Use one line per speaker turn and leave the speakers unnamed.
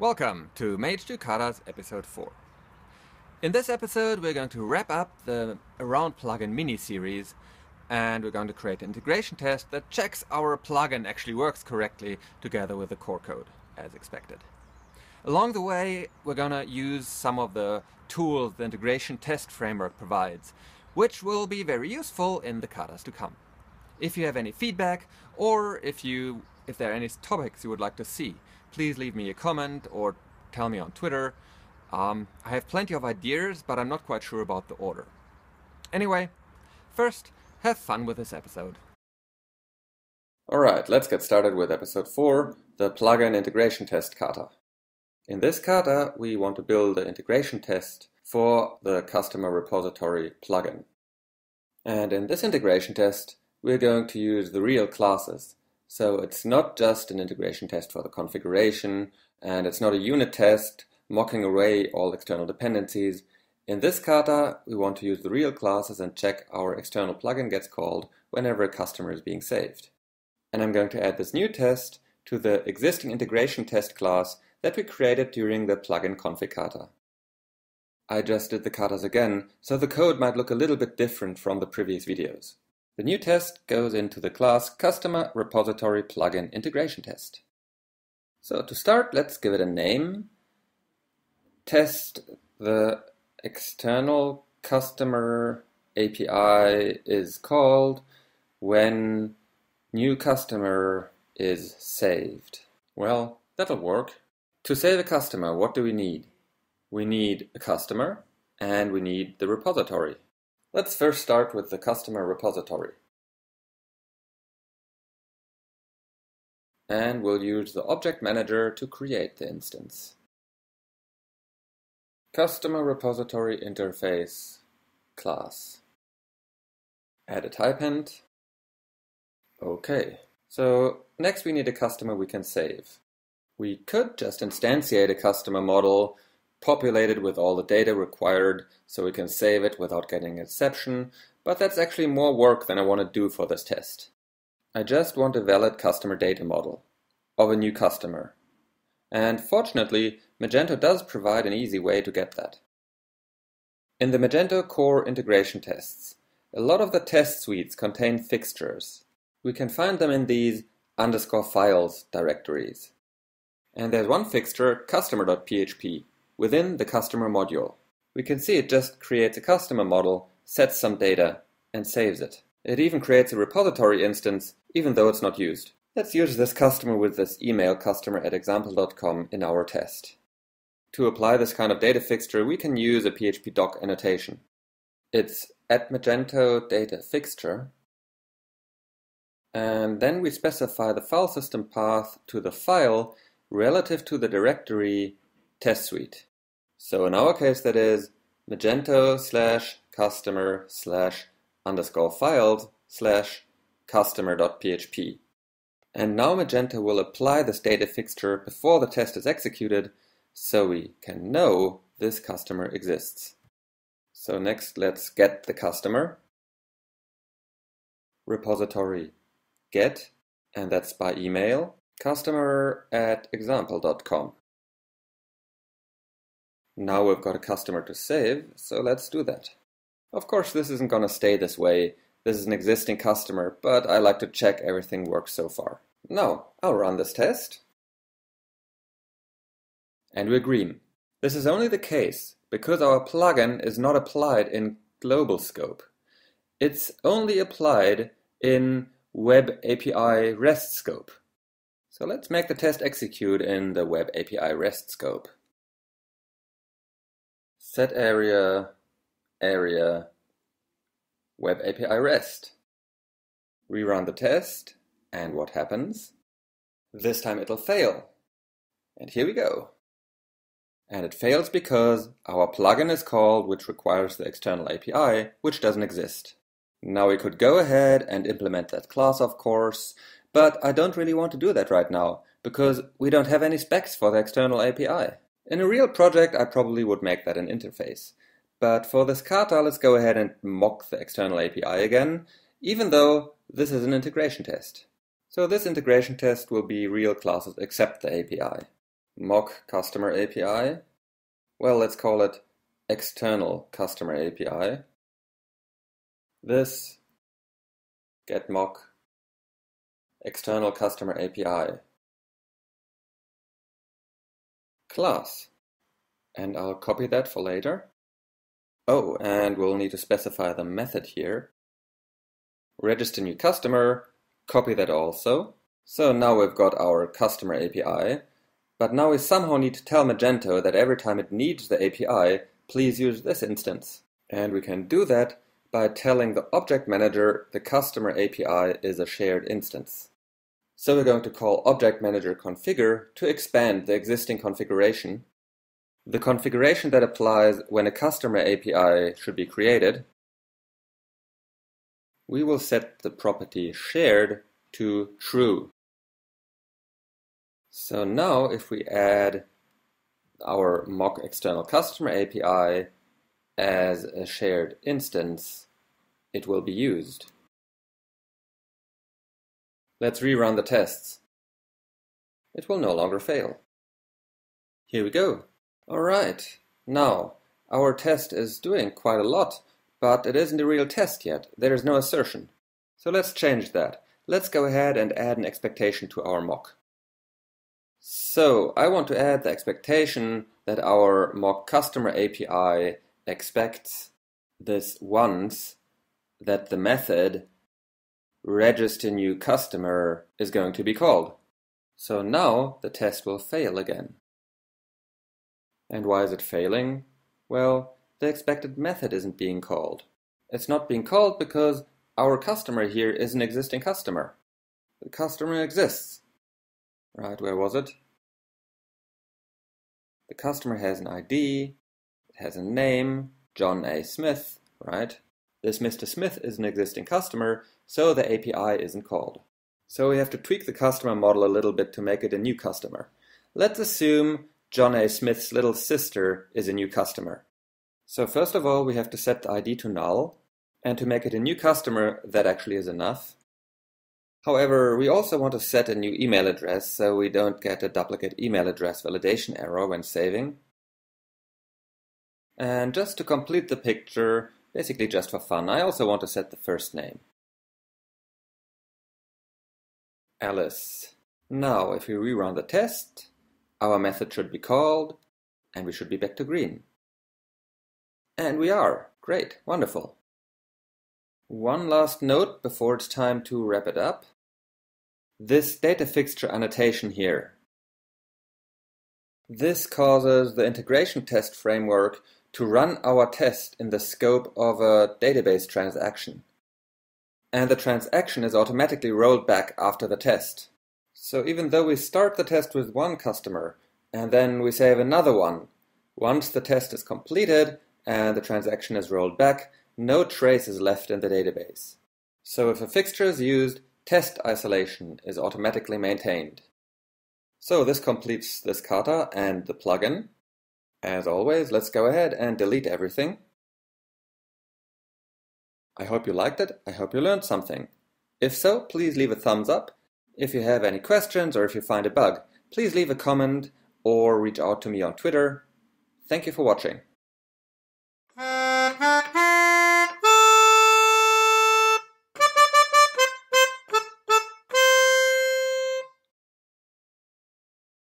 Welcome to Mage2 Katas episode 4. In this episode we're going to wrap up the Around Plugin mini-series and we're going to create an integration test that checks our plugin actually works correctly together with the core code, as expected. Along the way, we're going to use some of the tools the integration test framework provides, which will be very useful in the katas to come. If you have any feedback, or if you if there are any topics you would like to see, please leave me a comment or tell me on Twitter. Um, I have plenty of ideas, but I'm not quite sure about the order. Anyway, first, have fun with this episode.
Alright, let's get started with episode 4, the plugin integration test kata. In this kata, we want to build the integration test for the customer repository plugin. And in this integration test, we're going to use the real classes so it's not just an integration test for the configuration, and it's not a unit test mocking away all external dependencies. In this kata, we want to use the real classes and check our external plugin gets called whenever a customer is being saved. And I'm going to add this new test to the existing integration test class that we created during the plugin config kata. I just did the katas again, so the code might look a little bit different from the previous videos. The new test goes into the class Customer Repository Plugin Integration Test. So to start, let's give it a name. Test the external customer API is called when new customer is saved. Well, that'll work. To save a customer, what do we need? We need a customer and we need the repository. Let's first start with the customer repository. And we'll use the object manager to create the instance. Customer repository interface class. Add a type hint. Okay, so next we need a customer we can save. We could just instantiate a customer model populated with all the data required so we can save it without getting an exception, but that's actually more work than I want to do for this test. I just want a valid customer data model of a new customer. And fortunately, Magento does provide an easy way to get that. In the Magento core integration tests, a lot of the test suites contain fixtures. We can find them in these underscore files directories. And there's one fixture, customer.php, within the customer module. We can see it just creates a customer model, sets some data, and saves it. It even creates a repository instance, even though it's not used. Let's use this customer with this email customer at example.com in our test. To apply this kind of data fixture, we can use a PHP doc annotation. It's at Magento data fixture, and then we specify the file system path to the file relative to the directory test suite. So in our case, that is magento slash customer slash underscore files slash customer.php. And now Magento will apply this data fixture before the test is executed so we can know this customer exists. So next let's get the customer. Repository get, and that's by email, customer at example.com. Now we've got a customer to save, so let's do that. Of course, this isn't going to stay this way. This is an existing customer, but I like to check everything works so far. Now, I'll run this test. And we're green. This is only the case because our plugin is not applied in global scope. It's only applied in Web API REST scope. So let's make the test execute in the Web API REST scope set area area web API REST. Rerun the test, and what happens? This time it'll fail. And here we go. And it fails because our plugin is called, which requires the external API, which doesn't exist. Now we could go ahead and implement that class, of course, but I don't really want to do that right now, because we don't have any specs for the external API. In a real project, I probably would make that an interface. But for this kata, let's go ahead and mock the external API again, even though this is an integration test. So this integration test will be real classes except the API. mock customer API. Well, let's call it external customer API. This get mock external customer API class. And I'll copy that for later. Oh, and we'll need to specify the method here. Register new customer, copy that also. So now we've got our customer API, but now we somehow need to tell Magento that every time it needs the API, please use this instance. And we can do that by telling the object manager the customer API is a shared instance. So we're going to call object manager configure to expand the existing configuration. The configuration that applies when a customer API should be created. We will set the property shared to true. So now if we add our mock external customer API as a shared instance, it will be used. Let's rerun the tests. It will no longer fail. Here we go. Alright, now our test is doing quite a lot, but it isn't a real test yet. There is no assertion. So let's change that. Let's go ahead and add an expectation to our mock. So I want to add the expectation that our mock customer API expects this once that the method register new customer is going to be called. So now the test will fail again. And why is it failing? Well, the expected method isn't being called. It's not being called because our customer here is an existing customer. The customer exists. Right, where was it? The customer has an ID, it has a name, John A. Smith, right? This Mr. Smith is an existing customer, so the API isn't called. So we have to tweak the customer model a little bit to make it a new customer. Let's assume John A. Smith's little sister is a new customer. So first of all, we have to set the ID to null, and to make it a new customer, that actually is enough. However, we also want to set a new email address so we don't get a duplicate email address validation error when saving. And just to complete the picture, basically just for fun, I also want to set the first name. Alice. Now, if we rerun the test, our method should be called, and we should be back to green. And we are. Great. Wonderful. One last note before it's time to wrap it up. This data fixture annotation here. This causes the integration test framework to run our test in the scope of a database transaction. And the transaction is automatically rolled back after the test. So even though we start the test with one customer and then we save another one, once the test is completed and the transaction is rolled back, no trace is left in the database. So if a fixture is used, test isolation is automatically maintained. So this completes this kata and the plugin. As always, let's go ahead and delete everything. I hope you liked it. I hope you learned something. If so, please leave a thumbs up. If you have any questions or if you find a bug, please leave a comment or reach out to me on Twitter. Thank you for watching.